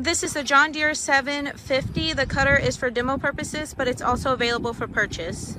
This is the John Deere 750. The cutter is for demo purposes, but it's also available for purchase.